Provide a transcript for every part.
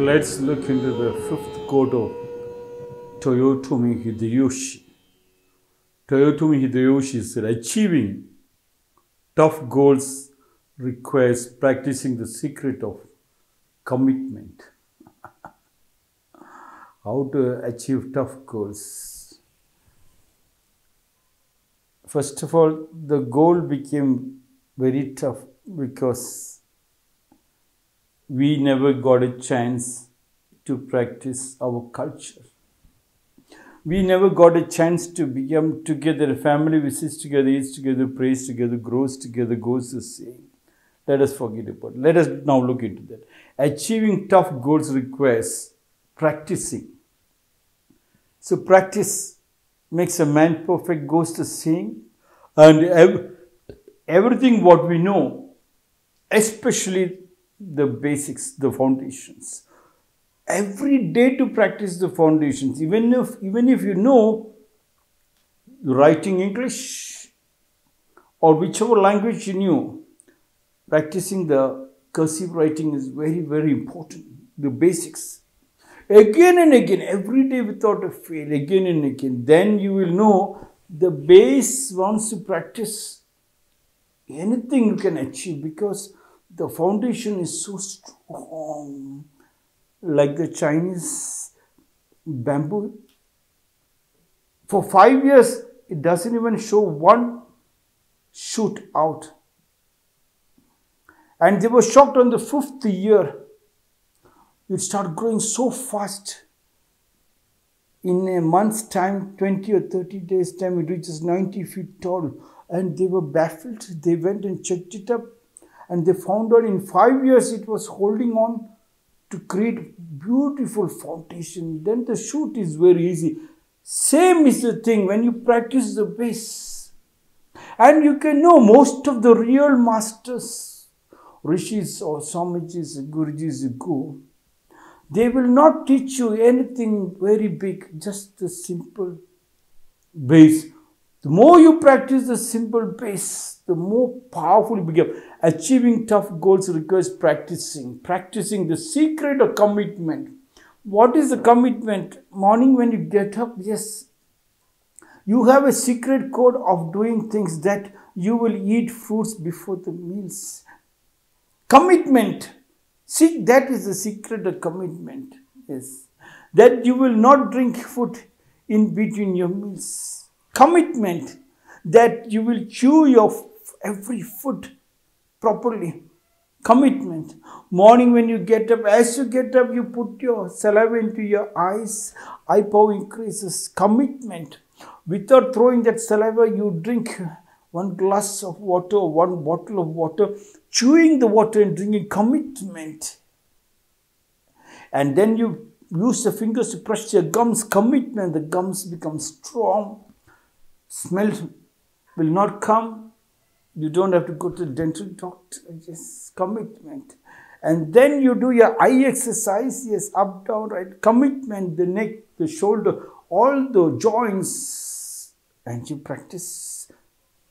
let's look into the fifth code of Toyotomi Hideyoshi. Toyotomi Hideyoshi said, achieving tough goals requires practicing the secret of commitment. How to achieve tough goals? First of all, the goal became very tough because we never got a chance to practice our culture. We never got a chance to become together, a family visits together, eats together, prays together, grows together, goes the same. Let us forget about it. Let us now look into that. Achieving tough goals requires practicing. So, practice makes a man perfect, goes to saying, and ev- everything what we know, especially the basics, the foundations. Every day to practice the foundations, even if even if you know writing English or whichever language you knew, practicing the cursive writing is very, very important. The basics. Again and again, every day without a fail, again and again. Then you will know the base once you practice anything you can achieve because the foundation is so strong like the chinese bamboo. For 5 years it doesn't even show one shoot out. And they were shocked on the fifth year. It started growing so fast. In a month's time 20 or 30 days time it reaches 90 feet tall. And they were baffled. They went and checked it up and they found out in five years it was holding on to create beautiful foundation. Then the shoot is very easy. Same is the thing when you practice the base and you can know most of the real masters rishis or samajis, gurujis go they will not teach you anything very big just the simple base the more you practice the simple base, the more powerful you become. Achieving tough goals requires practicing, practicing the secret of commitment. What is the commitment? Morning when you get up, yes, you have a secret code of doing things that you will eat fruits before the meals. Commitment. See, that is the secret of commitment. Yes. That you will not drink food in between your meals commitment that you will chew your every food properly. Commitment. Morning when you get up, as you get up, you put your saliva into your eyes, eye power increases. Commitment. Without throwing that saliva, you drink one glass of water one bottle of water, chewing the water and drinking commitment. And then you use the fingers to brush your gums, commitment, the gums become strong smell will not come. You don't have to go to the dental doctor. Just commitment. And then you do your eye exercise. Yes, up, down, right. Commitment, the neck, the shoulder, all the joints. And you practice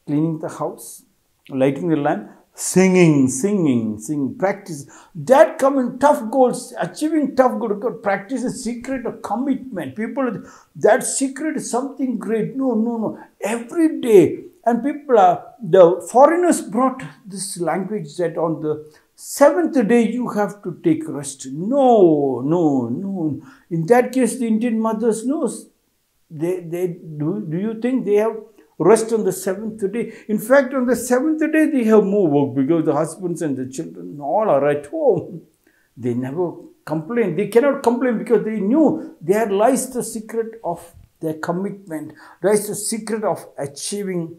cleaning the house, lighting the lamp, singing, singing, singing, practice. That come in tough goals, achieving tough goals, practice is secret of commitment. People, that secret is something great. No, no, no. Every day, and people are, the foreigners brought this language that on the seventh day you have to take rest. No, no, no. In that case, the Indian mothers knows. They, they do, do you think they have rest on the seventh day. In fact, on the seventh day, they have more work because the husbands and the children all are at home. They never complain. They cannot complain because they knew there lies the secret of their commitment, lies the secret of achieving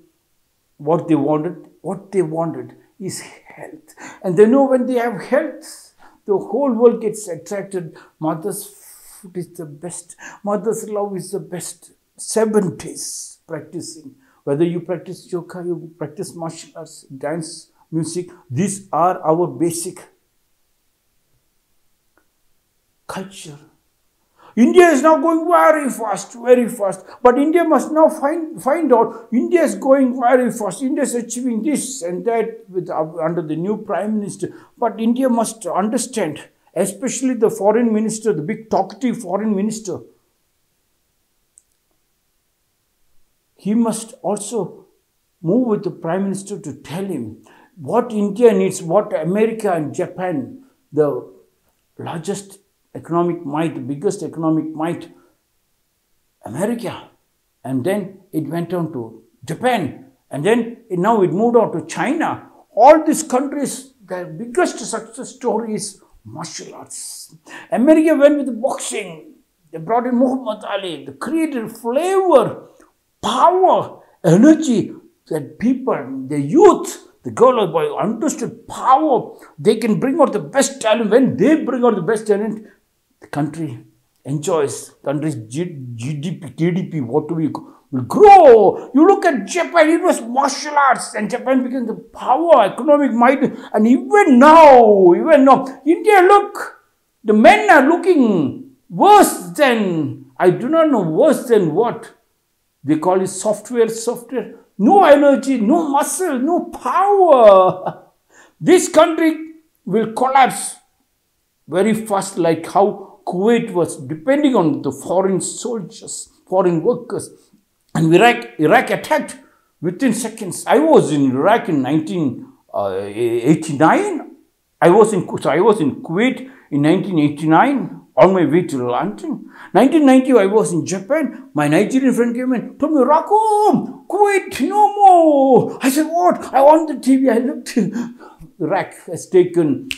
what they wanted. What they wanted is health. And they know when they have health, the whole world gets attracted. Mother's food is the best. Mother's love is the best. Seven days practicing whether you practice yoga, you practice martial arts, dance, music, these are our basic culture. India is now going very fast, very fast. But India must now find, find out India is going very fast. India is achieving this and that with, uh, under the new prime minister. But India must understand especially the foreign minister, the big talkative foreign minister. He must also move with the prime minister to tell him what India needs, what America and Japan, the largest economic might, the biggest economic might, America. And then it went on to Japan. And then it, now it moved on to China. All these countries, their biggest success story is martial arts. America went with boxing. They brought in Muhammad Ali. They created flavor, power, energy that people, the youth, the girl or boy understood power. They can bring out the best talent. When they bring out the best talent, the country enjoys. Country's GDP, GDP, what do we will grow. You look at Japan, it was martial arts, and Japan became the power, economic might. And even now, even now, India, look, the men are looking worse than, I do not know, worse than what? They call it software, software no energy, no muscle, no power. This country will collapse very fast, like how Kuwait was depending on the foreign soldiers, foreign workers. And Iraq, Iraq attacked within seconds. I was in Iraq in 1989. Uh, I was in, so I was in Kuwait in 1989 on my way to London. 1990, I was in Japan. My Nigerian friend came and told me, Rakum, quit, no more. I said, what? I want the TV. I looked. Iraq has taken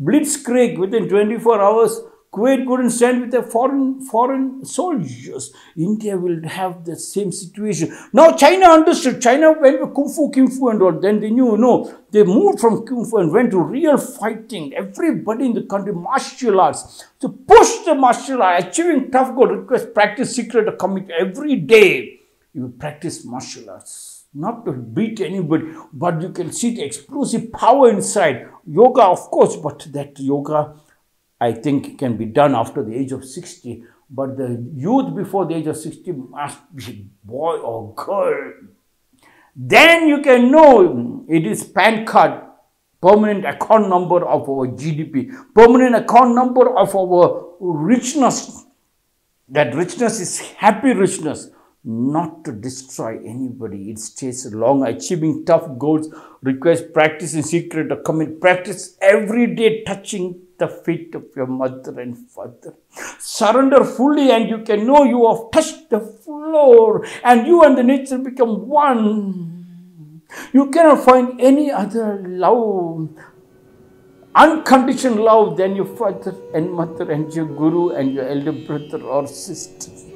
blitzkrieg within 24 hours. Kuwait couldn't stand with the foreign foreign soldiers. India will have the same situation. Now China understood. China went to Kung Fu, Kung Fu and all. Then they knew, no, they moved from Kung Fu and went to real fighting. Everybody in the country, martial arts. To push the martial art, achieving tough goal requires practice secret commit every day. You practice martial arts. Not to beat anybody, but you can see the explosive power inside. Yoga, of course, but that yoga I think it can be done after the age of 60. But the youth before the age of 60 must be boy or girl. Then you can know it is PAN card, permanent account number of our GDP, permanent account number of our richness. That richness is happy richness, not to destroy anybody. It stays long. Achieving tough goals requires practice in secret or commit practice every day touching the feet of your mother and father. Surrender fully and you can know you have touched the floor and you and the nature become one. You cannot find any other love, unconditional love than your father and mother and your guru and your elder brother or sister.